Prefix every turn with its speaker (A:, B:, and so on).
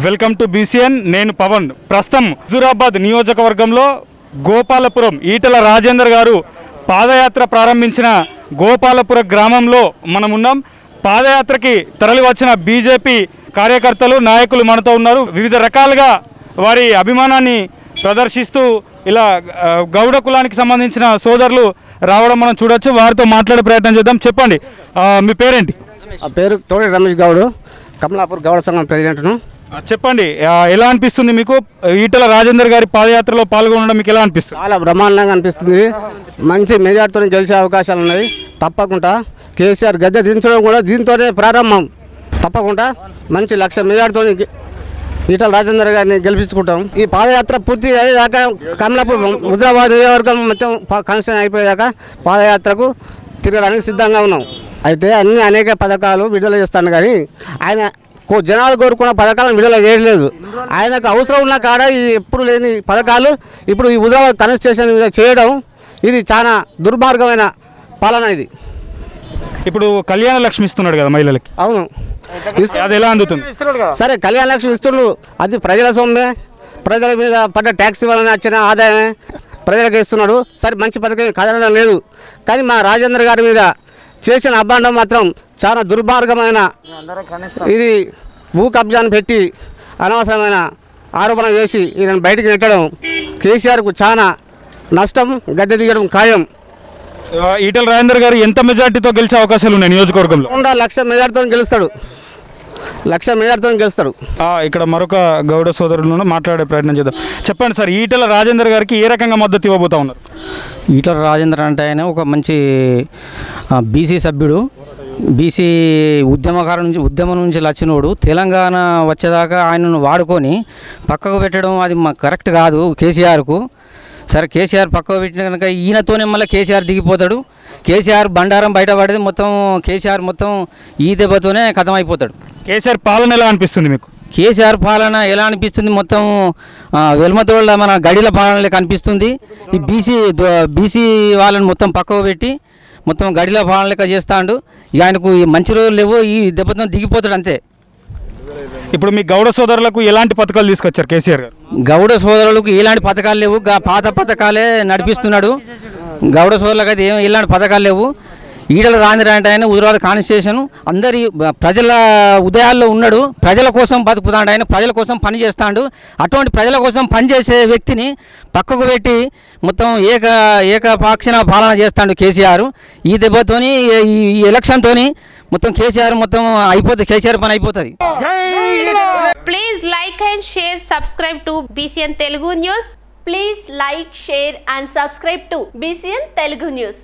A: Welcome to BCN. నేను పవన్. ప్రస్తుతం హుజూరాబాద్ నియోజకవర్గంలో గోపాలపురం ఈటల రాజేందర్ గారు పాదయాత్ర ప్రారంభించిన గోపాలపుర గ్రామంలో మనం ఉన్నాం పాదయాత్రకి తరలి వచ్చిన బీజేపీ కార్యకర్తలు నాయకులు మనతో ఉన్నారు. వివిధ రకాలుగా వారి అభిమానాన్ని ప్రదర్శిస్తూ ఇలా గౌడ కులానికి సంబంధించిన సోదరులు రావడం మనం చూడొచ్చు. వారితో మాట్లాడే ప్రయత్నం చేద్దాం. చెప్పండి. మీ పేరేంటి?
B: ఆ పేరు తోడి రమేష్ గౌడ్. కమలాపూర్ గౌడ సంఘం ప్రెసిడెంట్ను.
A: చెప్పండి ఎలా అనిపిస్తుంది మీకు? ఈటల రాజేందర్ గారి పాదయాత్రలో పాల్గొనడం మీకు ఎలా అనిపిస్తుంది?
B: చాలా బ్రహ్మాండంగా అనిపిస్తుంది. మంచి మెజార్టీతో గెలిచే అవకాశాలు ఉన్నాయి. తప్పకుండా కేసీఆర్ గద్దె దించడం కూడా దీంతోనే ప్రారంభం. తప్పకుండా మంచి లక్ష మెజార్టీతో ఈటల రాజేందర్ గారిని గెలిపించుకుంటాం. ఈ పాదయాత్ర పూర్తి అయ్యేదాకా కమలాపూర్ హుజరాబాద్ నియోజకవర్గం మొత్తం కన్స్టన్ అయిపోయేదాకా పాదయాత్రకు తిరగడానికి సిద్ధంగా ఉన్నాం. అయితే అన్ని అనేక పథకాలు విడుదల చేస్తాను కానీ ఆయన జనాలు కోరుకున్న పథకాలను విడుదల చేయలేదు. ఆయనకు అవసరం ఉన్న కాడ ఈ ఎప్పుడు లేని పథకాలు ఇప్పుడు ఈ హుజరాబాద్ కన్స్టేషన్ మీద చేయడం ఇది చాలా దుర్మార్గమైన పాలన ఇది.
A: ఇప్పుడు కళ్యాణ లక్ష్మి ఇస్తున్నాడు కదా మహిళలకి.
B: అవును.
A: అది ఎలా అందుతుంది?
B: సరే కళ్యాణ లక్ష్మి ఇస్తుండ్రు అది ప్రజల సొమ్మే. ప్రజల మీద పడ్డ ట్యాక్స్ వలన వచ్చిన ఆదాయమే ప్రజలకు ఇస్తున్నాడు. సరే మంచి పథకం కదలడం లేదు. కానీ మా రాజేంద్ర గారి మీద చేసిన అభాండం మాత్రం చాలా దుర్మార్గమైన ఇది భూ కబ్జాను పెట్టి అనవసరమైన ఆరోపణ చేసి ఈయన బయటికి నెట్టడం కేసీఆర్కు చాలా నష్టం గద్దె దిగడం ఖాయం.
A: ఈటల రాజేందర్ గారు ఎంత మెజార్టీతో గెలిచే అవకాశాలు ఉన్నాయి నియోజకవర్గంలో?
B: తప్పకుండా లక్ష మెజార్టీతో గెలుస్తాడు. లక్ష మెజార్టీతో గెలుస్తాడు.
A: ఇక్కడ మరొక గౌడ సోదరులను మాట్లాడే ప్రయత్నం చేద్దాం. చెప్పండి సార్ ఈటల రాజేందర్ గారికి ఏ రకంగా మద్దతు ఇవ్వబోతా ఉన్నారు?
C: ఈటల రాజేంద్ర అంటే ఆయన ఒక మంచి బీసీ సభ్యుడు. బీసీ ఉద్యమకారు నుంచి ఉద్యమం నుంచి లచ్చినోడు. తెలంగాణ వచ్చేదాకా ఆయనను వాడుకొని పక్కకు పెట్టడం అది కరెక్ట్ కాదు కేసీఆర్కు. సరే కేసీఆర్ పక్కకు పెట్టిన కనుక ఈయనతోనే మళ్ళీ కేసీఆర్ దిగిపోతాడు. కేసీఆర్ బండారం బయటపడితే మొత్తం కేసీఆర్ మొత్తం ఈ దెబ్బతోనే కథం అయిపోతాడు
A: కేసీఆర్ పాలన ఎలా అనిపిస్తుంది మీకు?
C: కేసీఆర్ పాలన ఎలా అనిపిస్తుంది? మొత్తం వెల్మతోళ్ళ మన గడిల పాలన లెక్క అనిపిస్తుంది ఈ బీసీ బీసీ వాళ్ళని మొత్తం పక్కకు పెట్టి మొత్తం గడిల పాలన లెక్క చేస్తాడు. ఇక ఆయనకు ఈ మంచి రోజులు లేవు ఈ దెబ్బతో దిగిపోతాడు అంతే.
A: ఇప్పుడు మీ గౌడ సోదరులకు ఎలాంటి పథకాలు తీసుకొచ్చారు కేసీఆర్ గారు?
C: గౌడ సోదరులకు ఎలాంటి పథకాలు లేవు పాత పథకాలే నడిపిస్తున్నాడు. గౌడ సోదరులకు అయితే ఏం ఎలాంటి పథకాలు లేవు. ఈడల రాని అంటే ఆయన హుజరాబాద్ కాన్స్టిట్యూషన్ అందరి ప్రజల ఉదయాల్లో ఉన్నాడు. ప్రజల కోసం బతుకుతాడు ఆయన ప్రజల కోసం పని చేస్తాడు. అటువంటి ప్రజల కోసం పనిచేసే వ్యక్తిని పక్కకు పెట్టి మొత్తం ఏక ఏకపాక్షణ పాలన చేస్తాడు కేసీఆర్. ఈ దెబ్బతోని ఈ ఎలక్షన్తోని మొత్తం కేసీఆర్ మొత్తం అయిపోతుంది కేసీఆర్ పని అయిపోతుంది.
D: Please like and share subscribe to BCN Telugu news
E: please like share and subscribe to BCN Telugu news